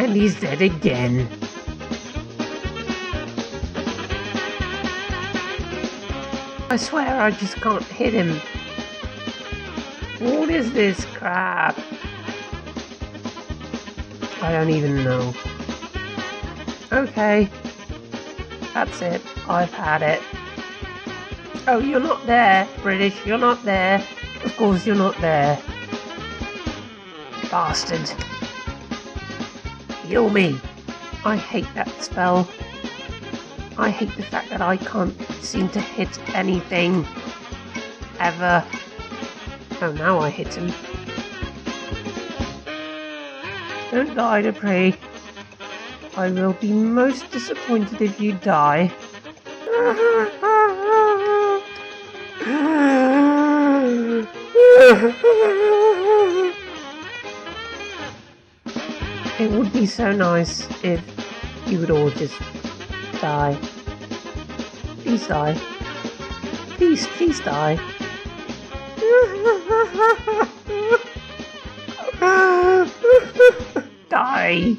And he's dead again. I swear I just can't hit him. What is this crap? I don't even know. Okay. That's it. I've had it. Oh, you're not there, British. You're not there. Of course you're not there. Bastard. Heal me. I hate that spell. I hate the fact that I can't seem to hit anything. Ever. Oh, now I hit him. Don't die, Dupre. I will be most disappointed if you die. It would be so nice if you would all just die. Please die. Please, please die. die.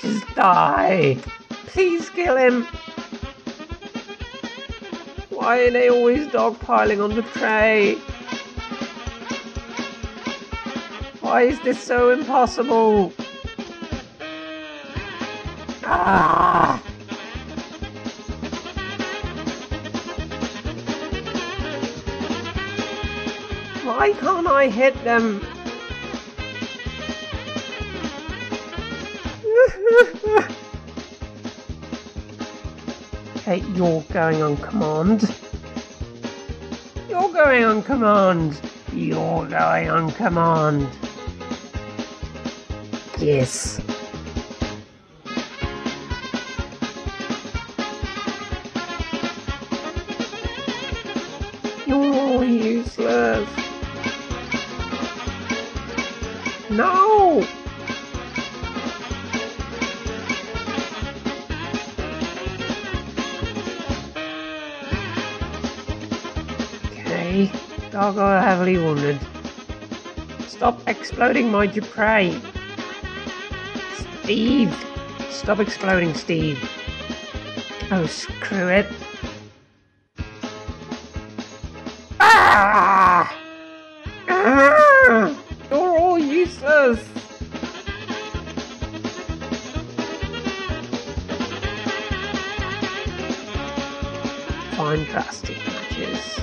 Just die. Please kill him. Why are they always dogpiling on the tray? Why is this so impossible? Ah! Why can't I hit them? okay, you're going on command. You're going on command. You're going on command. Yes. You're useless. No! Okay, Gargoyle heavily wounded. Stop exploding my Dupre! Steve! Stop exploding, Steve! Oh, screw it. Drastic matches.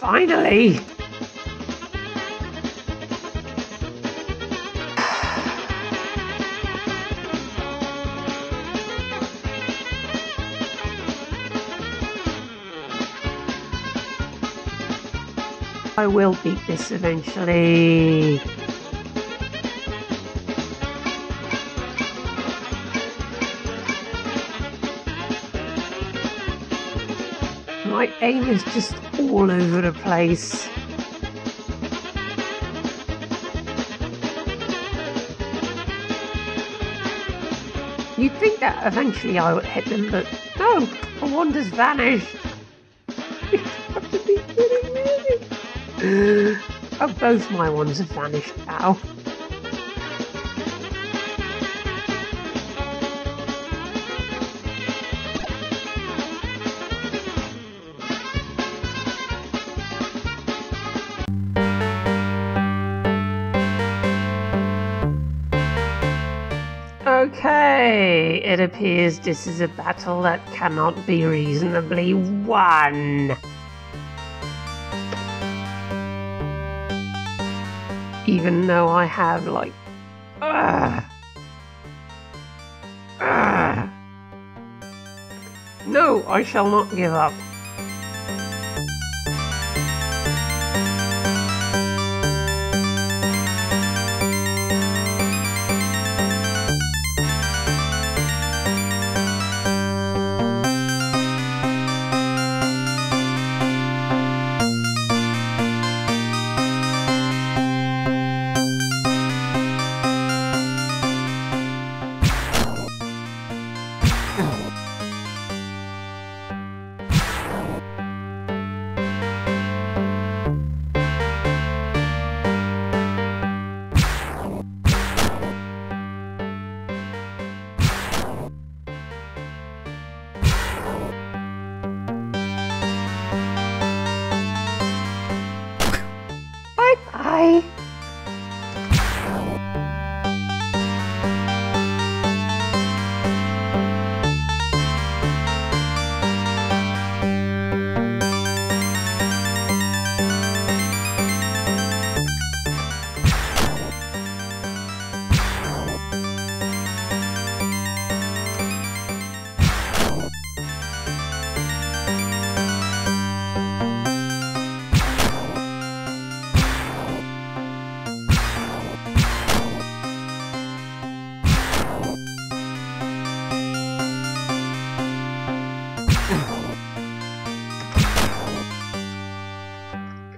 Finally! I will beat this eventually. My aim is just all over the place. You'd think that eventually I would hit them, but no, the wonder's vanished. You have to be kidding me. Oh, both my ones have vanished now. Okay, it appears this is a battle that cannot be reasonably won. Even though I have, like. Ugh. Ugh. No, I shall not give up.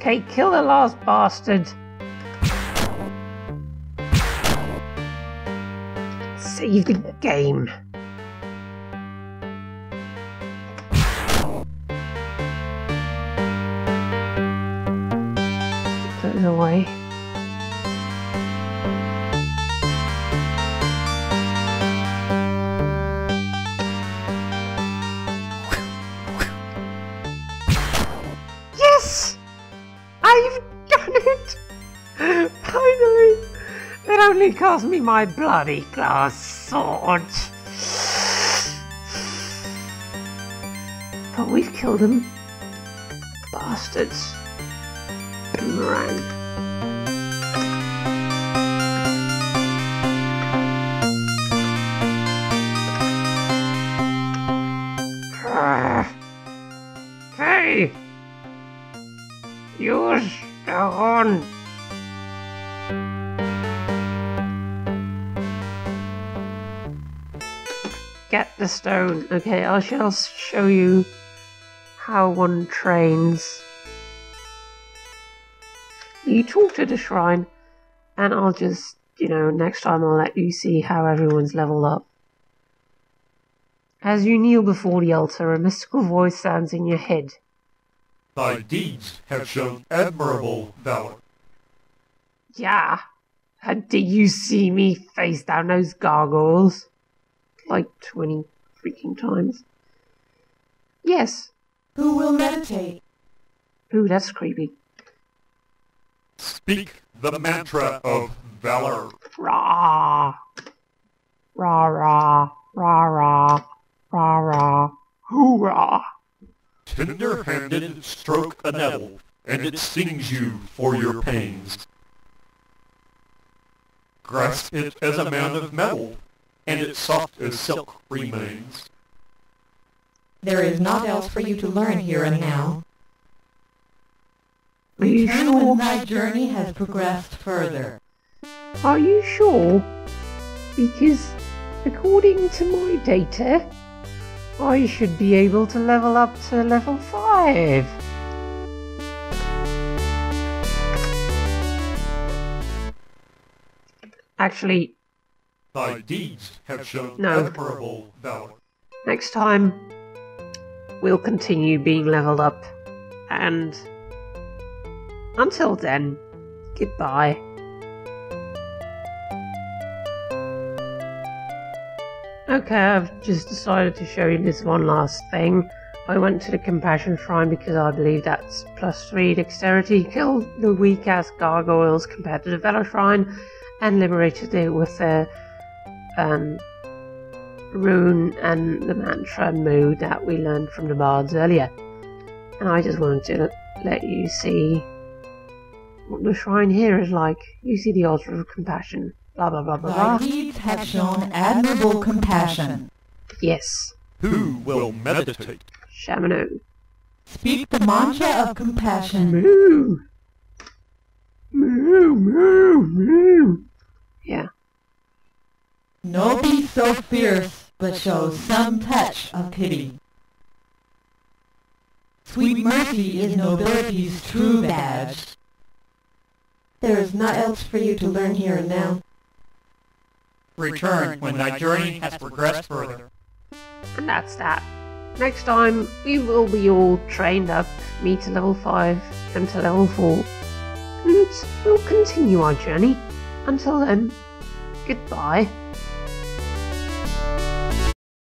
Okay, kill the last bastard. Save the game. Only me my bloody glass sword. But we've killed them. Bastards. Boomerang. Ah. Hey! Use the horn. Get the stone. Okay, I shall show you how one trains. You talk to the shrine, and I'll just, you know, next time I'll let you see how everyone's leveled up. As you kneel before the altar, a mystical voice sounds in your head. Thy deeds have shown admirable valor. Yeah. And did you see me face down those gargoyles? Like 20 freaking times. Yes. Who will meditate? Ooh, that's creepy. Speak the mantra of valor. Rah. Rah, rah. Rah, rah. Rah, rah. Hoorah. Tender-handed stroke a nettle, and it stings you for your pains. Grasp it as a man of metal, and it soft as silk remains. There is naught else for you to learn here and now. Are you Return sure? when thy journey has progressed further. Are you sure? Because according to my data, I should be able to level up to level 5. Actually, Thy deeds have shown No. admirable valor. next time we'll continue being leveled up. And until then, goodbye. Okay, I've just decided to show you this one last thing. I went to the Compassion Shrine because I believe that's plus 3 dexterity, killed the weak ass gargoyles compared to the Valor Shrine, and liberated it with the um, rune and the mantra mode that we learned from the bards earlier. And I just wanted to let you see what the shrine here is like. You see the altar of compassion. Blah blah blah blah Thy blah. deeds have shown admirable compassion. Yes, Who will meditate? Shamino. Speak the mantra of compassion. Moo! Moo, moo, moo. Yeah. No be so fierce, but show some touch of pity. Sweet mercy is nobility's true badge. There is naught else for you to learn here and now. Return when thy journey has progressed further. And that's that. Next time, we will be all trained up, me to level 5 and to level 4. And we'll continue our journey. Until then, goodbye.